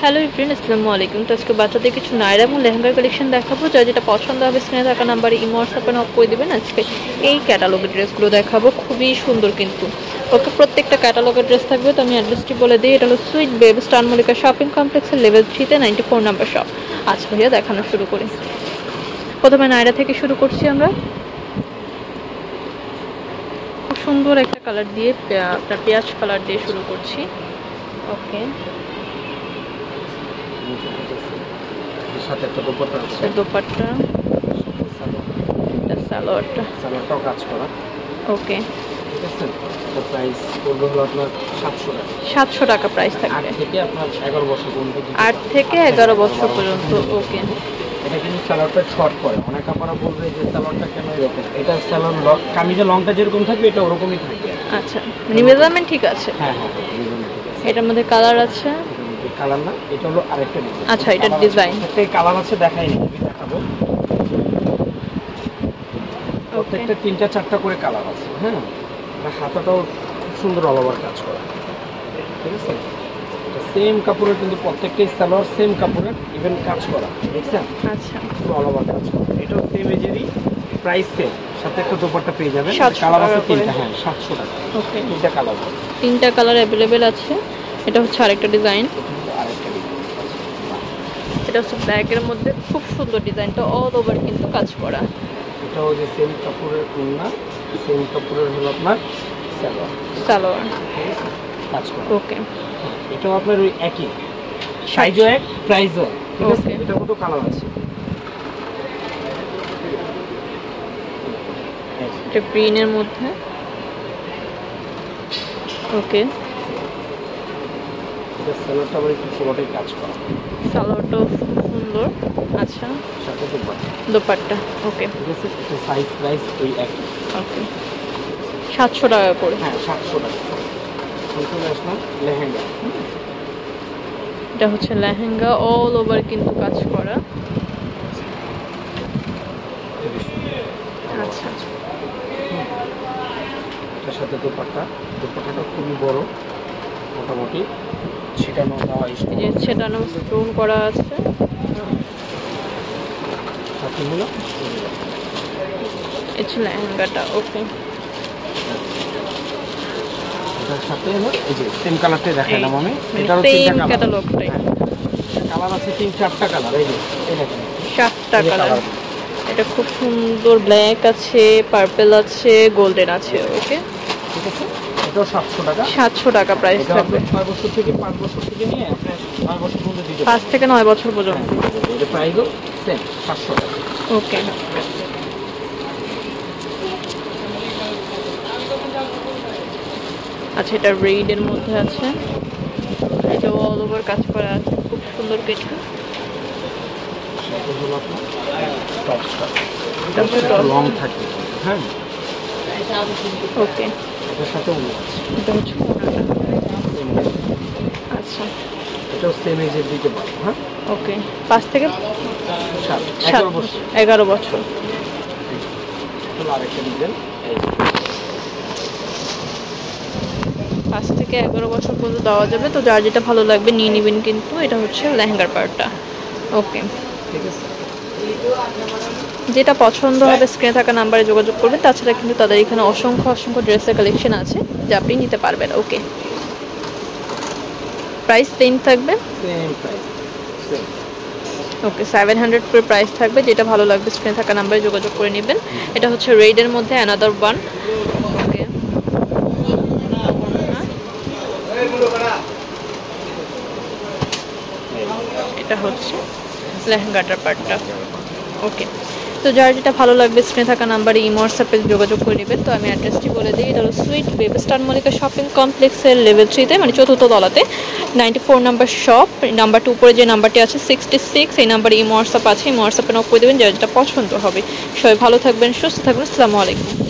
Hello ইফরিন আসসালামু আলাইকুম তো আজকে বাচ্চাদের কিছু নায়রা এবং লেহেঙ্গার কালেকশন দেখাবো যা যেটা পছন্দ হবে স্ক্রিনে থাকা নাম্বারে ইমো হোয়াটসঅ্যাপে নক করে দেবেন। আজকে এই ক্যাটালগের ড্রেসগুলো দেখাবো। খুবই সুন্দর কিন্তু। ওকে, প্রত্যেকটা ক্যাটালগের ড্রেস থাকবে। তো আমি অ্যাড্রেসটি বলে দিই। এটা হলো sweet babe star Mallika shopping কমপ্লেক্সের লেভেল থ্রিতে নাইনটি ফোর নাম্বার শপ আচ্ছা ভাইয়া দেখানো শুরু করি। প্রথমে নায়রা থেকে শুরু করছি আমরা। খুব সুন্দর একটা কালার দিয়ে আপনার পেঁয়াজ কালার দিয়ে শুরু করছি। ওকে। সাথে একটা দোপাট্টা আছে। দোপাট্টা। সালোয়ারটা। সালোয়ারটাও কাজ করা। ওকে। ঠিক আছে? তো প্রাইস পড়বে হলো আপনার সাতশো টাকা। সাতশো টাকা প্রাইস আট থাকবে। থেকে আপনার এগারো বছর পর্যন্ত আট থেকে এগারো বছর পর্যন্ত ওকে। এটা কিন্তু সালোয়ারটা শর্ট করে অনেক আপনারা বলবে যে সালোয়ারটা কেন এরকম? এটা লং কামিজে লংটা যেরকম থাকবে এটা ওরকমই থাকবে। আচ্ছা মানে মেজারমেন্ট ঠিক আছে? হ্যাঁ হ্যাঁ। এটার মধ্যে কালার আছে? কালার না এটা হলো আরেকটা ডিজাইন আচ্ছা, এটার design। প্রত্যেকটা কালার আছে দেখাই নি আমি দেখাবো। প্রত্যেকটা তিনটা চারটা করে কালার আছে হ্যাঁ? হাতাটাও খুব সুন্দর ওভার কাজ করা। ঠিক আছে? সেম কাপড়ের কিন্তু প্রত্যেকটাই সালোয়ার সেম কাপড়ের ইভেন কাজ করা। দেখছেন? আচ্ছা। অল ওভার কাজ করা। এটাও সেম এজেরই প্রাইস সেম সাথে একটা দোপাট্টা পেয়ে যাবেন। কালার আছে তিনটা হ্যাঁ সাতশো টাকা। ওকে তিনটা কালার তিনটা কালার অ্যাভেলেবেল আছে। এটা হচ্ছে আরেকটা ডিজাইন। এটা হচ্ছে ব্ল্যাকের মধ্যে খুব সুন্দর ডিজাইনটা অল ওভার কিন্তু কাজ করা। এটাও যে সেম কাপড়ের ওড়না সেম কাপড়ের হলো আপনার সালোয়ার। সালোয়ার। কাজ করা। ওকে এটাও আপনার ওই একই। সাইজও এক প্রাইসও এক। ঠিক আছে. এটার মতো কালার আছে? এটা গ্রিনের মধ্যে। ওকে এটা সালোয়ারটা আবার একটু পুরোটাই কাজ করা। সালোয়ারটাও খুব সুন্দর। আচ্ছা। দোপাট্টা, ওকে। সাইজ প্রাইস ওই একই ওকে। সাতশো টাকা করে। হ্যাঁ সাতশো টাকা লেহেঙ্গা এটা হচ্ছে লেহেঙ্গা অল ওভার কিন্তু কাজ করা। আচ্ছা। এটার সাথে দোপাট্টা। দোপাট্টাটা খুবই বড়, মোটামুটি। এই যে সেটানো স্টোন করা আছে। সাথে হলো এই হচ্ছে লেহেঙ্গাটা ওকে সাথে হলো এই যে সেম কালারটাই দেখালাম আমি। মানে এটারও তিনটা ক্যাটালগটাই কালার আছে তিন চারটা কালার এই যে সাতটা কালার এটা খুব সুন্দর ব্ল্যাক আছে পার্পেল আছে গোল্ডেন আছে ওকে। ঠিক আছে? এটাও সাতশো টাকা। সাতশো টাকা প্রাইস থাকবে। আপনার ছয় বছর থেকে পাঁচ বছর থেকে নিয়ে আপনার নয় বছর পর্যন্ত দিতে পাঁচ থেকে নয় বছর পর্যন্ত। পারবেন এটা প্রাইসও সেম সাতশো টাকা। ওকে আচ্ছা এটা রেডের মধ্যে আছে। এটা অল ওভার কাজ করা আছে। খুব সুন্দর কিছু। লং থাকে। হ্যাঁ। ওকে এটার সাথে অন্য আছে এটা হচ্ছে আচ্ছা এটাও সেম এজের দিতে পারব হ্যাঁ ওকে পাঁচ থেকে সাত এগারো বছর। এগারো বছর আরেকটা ডিজাইন পাঁচ থেকে এগারো বছর পর্যন্ত দেওয়া যাবে তো যার যেটা ভালো লাগবে নিয়ে নেবেন কিন্তু এটা হচ্ছে লেহেঙ্গার পার্টটা ওকে। ঠিক আছে। যেটা পছন্দ হবে স্ক্রিনে থাকা নাম্বারে যোগাযোগ করবেন তাছাড়া কিন্তু তাদের এখানে অসংখ্য অসংখ্য ড্রেসের কালেকশন আছে যা আপনি নিতে পারবেন ওকে প্রাইস সেম থাকবে? ওকে সেভেন হান্ড্রেড করে প্রাইস থাকবে যেটা ভালো লাগবে স্ক্রিনে থাকা নাম্বারে যোগাযোগ করে নেবেন। এটা হচ্ছে রেডের মধ্যে অ্যানাদার ওয়ান ওকে এটা হচ্ছে লেহেঙ্গাটার পার্টটা ওকে তো যার যেটা ভালো লাগবে, স্ক্রিনে থাকা নাম্বারে ইমো হোয়াটসঅ্যাপে যোগাযোগ করে নেবেন। তো আমি অ্যাড্রেসটি বলে দিই, এটা হলো sweet babe star Mallika shopping কমপ্লেক্সের লেভেল থ্রিতে মানে চতুর্থ তলাতে। Ninety four number shop number two উপরে যে নাম্বারটি আছে সিক্সটি সিক্স এই নাম্বারে ইমো হোয়াটসঅ্যাপ আছে, ইমো হোয়াটসঅ্যাপে নক করে দেবেন, যার যেটা পছন্দ হবে। সবাই ভালো থাকবেন, সুস্থ থাকবেন, আসসালামু আলাইকুম।